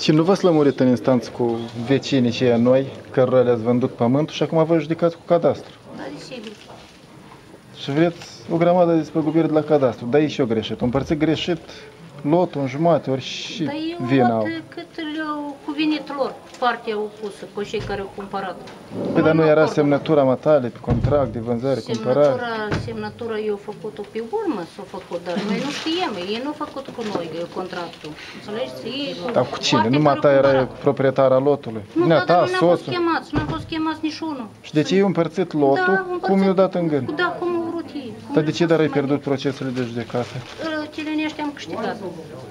Și nu v-ați lămurit în instanță cu vecinii și ei noi, cărora le-ați vândut pământul și acum vă judecați cu cadastru. Da, desigur. Și vreți o grămadă de despăgubiri de la cadastru. Dar e și eu greșit. Un împărțit greșit lotul în jumate, ori și Dar eu vina luat au. cât le-au cuvenit lor, partea opusă, cu cei care au cumpărat. Păi, dar nu am era acord. semnătura matale pe contract de vânzare, cumpărare. Semnătura, semnătura eu făcut-o pe urmă, s-a făcut, dar noi nu știam, ei nu au făcut cu noi eu, contractul. Înțelegeți? Ei, Dar cu cine? partea Numai care ta au era cumpărat. proprietara lotului. Nu, Nea da, dar ta, nu ne-am fost soțul. chemați, nu am fost chemați niciunul. Și de ce ei au împărțit lotul? împărțit- cum i-au dat în gând? Da, cum au vrut ei. Cum Dar de le ce dar ai mai- pierdut procesele de judecată? Ă, Cele nești am câștigat.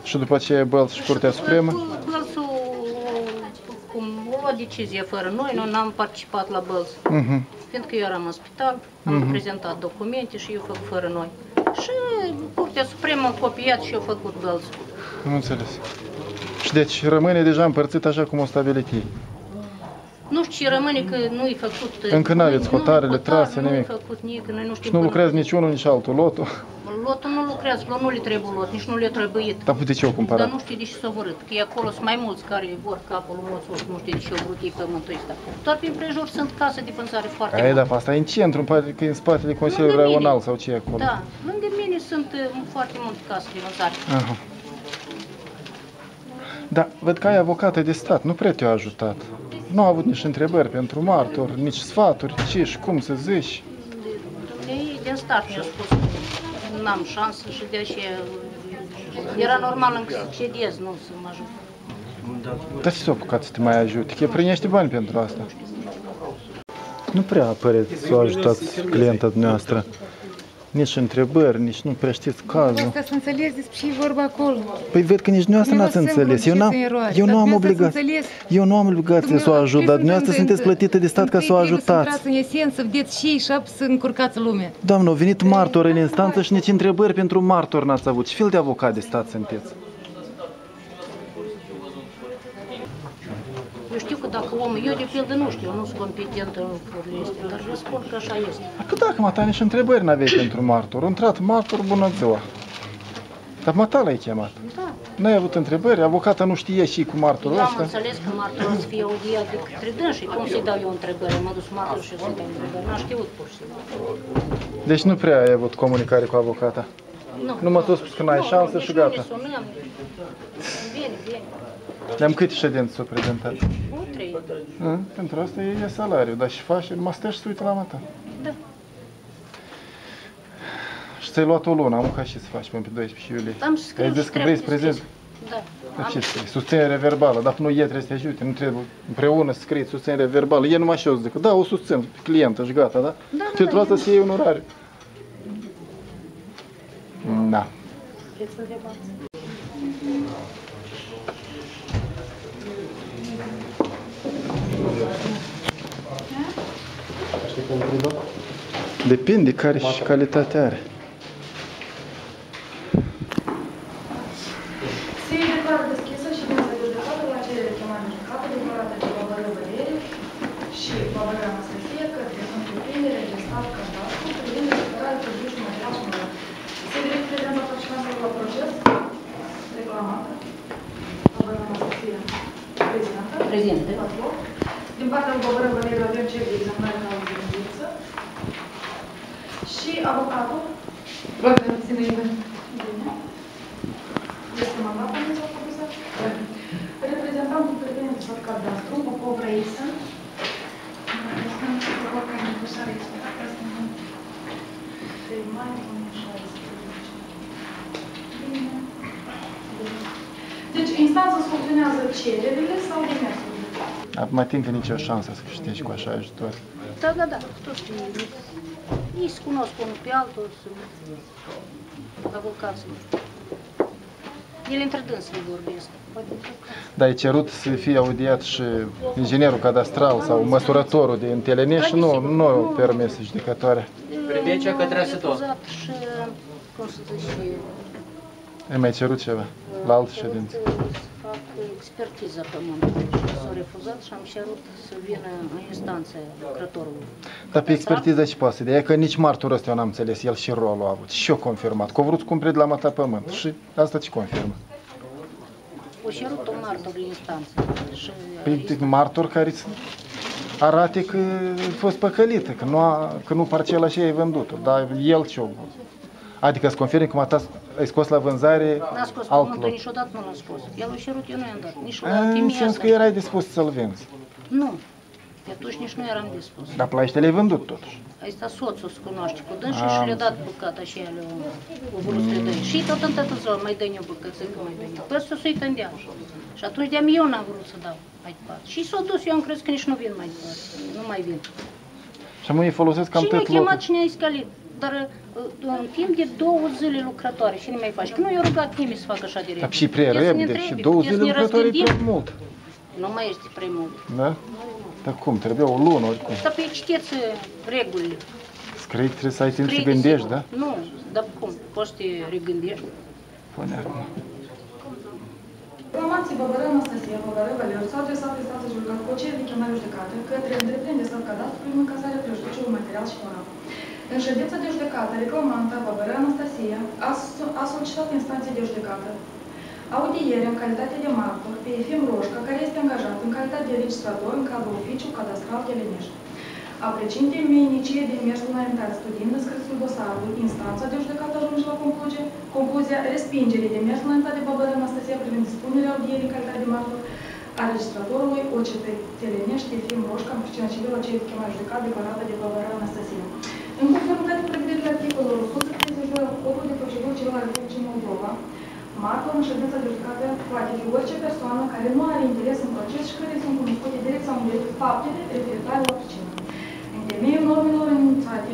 Și după aceea Bălț și Curtea Supremă? Bălțul, cum o luat decizie fără noi, noi n-am participat la Bălț. Mhm. Fiindcă eu eram în spital, am prezentat documente și eu fac fără noi. Și Curtea Supremă a copiat și eu făcut Bălț. Nu înțeles. Și deci rămâne deja împărțit așa cum o stabilit ei. Nu știu ce rămâne că nu-i făcut... Încă n-aveți nu- hotarele nu trase, Nu-i nimic. făcut nimic, noi nu știm... Și nu până- lucrează nici unul, nici altul lotul. Lotul nu lucrează, lor nu le trebuie lot, nici nu le trebuit. Dar de ce au Dar cumpărat? nu știu de ce s-au vărât, că e acolo sunt mai mulți care vor capul lui Moțos, nu știu de ce au vrut ei pământul ăsta. Doar prin prejur sunt case de vânzare foarte Ai, mari. dar asta e în centru, în spate- că e în spatele Consiliului Lângă mine. Raional sau ce e acolo. Da, lângă mine sunt uh, foarte multe case de vânzare. Aha. Da, văd că ai avocată de stat, nu prea te-a ajutat. Nu a avut nici întrebări pentru martor, nici sfaturi, ce și cum să zici. Ei, din start mi-a spus că n-am șansă și de aceea era normal încă să cedez, nu să mă ajut. Dar ce s-a apucat să te mai ajute? Că primește bani pentru asta. Nu prea apăreți să o ajutați clienta noastră. Nici întrebări, nici nu prea știți cazul. Asta să înțeles despre ce e vorba acolo. Păi ved că nici dumneavoastră n-ați Dumneavoastră înțeles. Eu, n-am, în eroare, eu dar nu am dumneavoastră obligație. ați înțeles. Eu nu am obligație să o ajut, dar dumneavoastră sunteți plătită de stat ca să o ajutați. Intrați în esență, să vedeți și și să încurcați lumea. Doamnă, au venit martor în instanță și nici întrebări pentru martor n-ați avut. Ce fel de avocat de stat sunteți? Dacă omul, eu de pildă nu știu, eu nu sunt competentă în lucrurile astea, dar vă spun că așa este. Păi dacă mata nici întrebări n-aveai pentru martor. A intrat martor, bună ziua. Dar mata l-ai chemat. Da. N-ai avut întrebări, avocata nu știe și cu martorul Eu am ăsta. înțeles că martorul să fie audiat de către dâns și cum să-i dau eu întrebări? M-a dus martorul și să-i dau întrebări. N-am știut pur și simplu. Deci nu prea ai avut comunicare cu avocata. Nu. Nu mă tot spus că n-ai Nu, șansă nici și nu gata. ne sunăm. Bine, bine. Le-am câte ședințe s-au prezentat? O, trei. Hă? Pentru asta e, e salariu, dar și faci, numai stai și se uită la mata. Da. Și ți-ai luat o lună, am ca și să faci pentru 12 iulie. Am scris Ai și zis că trebuie vrei să să prezint? scris. Da. Dar Am ce scrii? Susținere verbală, dacă nu e trebuie să te ajute, nu trebuie împreună să scrii susținere verbală. E numai și eu zic, da, o susțin pe clientă și gata, da? da, Pentru da, asta să iei un orariu. Da. Depinde care și calitate are. Se declară deschisă și din judecată la cerere de chemare în judecată declarată de Băbără Valerii și Băbără Anastasia către întreprindere de stat cadastru privind recuperarea produsului material și moral. Se direct prezentă participantul la proces, reclamată, Băbără Anastasia, prezentă, Prezente. din partea lui Băbără Valerii avem cer de examinare ca audiență și avocatul, Rog, să țină nimeni. Bine. Este mandatul de sau profesor? Reprezentantul privind stat cadastru, Popov Raisen. De mai 2016. Bine. Deci, instanța soluționează cererile sau demersurile? Acum ating nicio șansă să câștigi cu așa ajutor. Da, da, da, toți ei, ei se cunosc unul pe altul, sunt avocați, nu știu. El între dânsele vorbesc. Poate că- Dar ai cerut să fie audiat și inginerul cadastral sau măsurătorul de întelenești și nu, nu au permis judecătoare. Privece că trebuie să tot. Refuzat și, cum să zic, și... Ai mai cerut ceva la altă cerut, ședință? Uh, să fac expertiza pământului și s-a refuzat și am cerut să vină în instanță lucrătorul. Dar pe expertiză ce poate să dea? E că nici martorul ăsta eu n-am înțeles, el și rolul a avut. Și eu confirmat, că au vrut să cumpere de la mata pământ. Și asta ce confirmă? O cerut un martor în instanță și Păi martor care să arate că a fost păcălită, că nu, a, că nu parcela și ai vândut-o, dar el ce-o Adică să confirmi că mata ai scos la vânzare n-a scos alt pământul, loc. niciodată nu l-a scos. El a cerut, eu nu i-am dat. Nici la A, În timii sens asta. că erai dispus să-l vinzi. Nu. De atunci nici nu eram dispus. Dar plaiște le-ai vândut totuși. Aici soțul se cunoaște cu dânsul Am și le-a dat bucata și el o vrut să le dă. Și tot în toată ziua mai dă-ne o bucățică, mai dă-ne. Păi să se uită în deal. Și atunci de eu n-am vrut să dau mai departe. Și s-a dus, eu am crezut că nici nu vin mai departe. Nu mai vin. Și mă îi folosesc cam și ne-a tot chemat locul. și ne-a iscalit. Dar uh, în timp de două zile lucrătoare, și nu mai faci? Că nu i-a rugat nimeni să facă așa de Dar repede. și prea Puteți să ne repede, și întrebi, două puteți zile să ne lucrătoare e răzgândim. prea mult. Nu mai este prea mult. Da? Dar cum? Trebuie o lună oricum. Dar pe citeți uh, regulile. Scrii că trebuie să ai timp să Scrieți, gândești, da? Nu, dar cum? Poți să te regândești? Pune acum. Reclamații Băbără Anastasia, Băbără Valeriu s-au adresat instanței judecat cu o cerere de chemare judecată către întreprindere sau cadastru prin încasarea prejudiciului material și moral. În ședința de judecată, reclamanta Băbără Anastasia a, so- a solicitat instanței de judecată audiere în calitate de martor pe Efim Roșca, care este angajat în calitate de registrator în cadrul oficiu cadastral de Lenești. Apreciind temenicie de mers înaintat studiind înscrisul dosarului, instanța de judecată ajunge la concluzie, concluzia respingerii de mers înaintat de Băbără Anastasia privind dispunerea audierii în calitate de martor a registratorului OCP Telenești Efim Roșca în pricina civilă cei de chemare judecat declarată de Băbără Anastasia. În conformitate cu prevederile articolului 132 al Codului de procedură civil al Republicii Moldova, Martor în ședința de judecată poate fi orice persoană care nu are interes în proces și care sunt cunoscute direct sau indirect faptele referitoare la pricină. În temeiul normelor enunțate,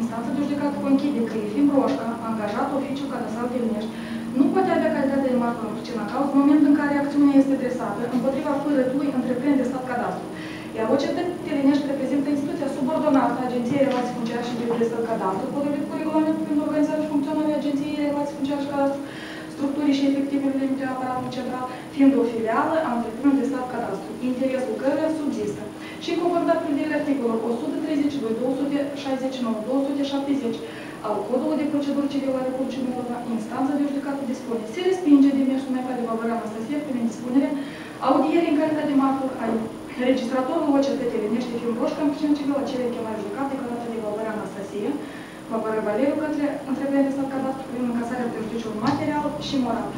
instanța de judecată conchide că Efim Roșca, angajat oficiul cadastral de Linești, nu poate avea calitate de martor în pricina cauză în momentul în care acțiunea este adresată împotriva fărătului întreprinde stat cadastru. Iar OCP Telenești reprezintă instituția subordonată a Agenției Relații Funciare și de Stat Cadastru, potrivit cu regulamentul privind organizarea și funcționarea Agenției Relații Funciare și Cadastru, structurii și efectivele limite aparatul central, fiind o filială a întreprinderii de stat cadastru, interesul căreia subzistă. Și în conformitate cu prevederile articolul 132, 269, 270 al Codului de Procedură Civilă a Republicii Moldova, instanța de judecată dispune. Se respinge demersul mai de Barbara Anastasia privind dispunerea audierii în calitate de martor ai Registratorul OCT Telenești Fiu Boșcan, Pșencegăl, acele chemare judecate, călată de Valorian Anastasie, Vapără Valeriu, către întrebările stat cadastru prin încasarea prejudiciul material și moral.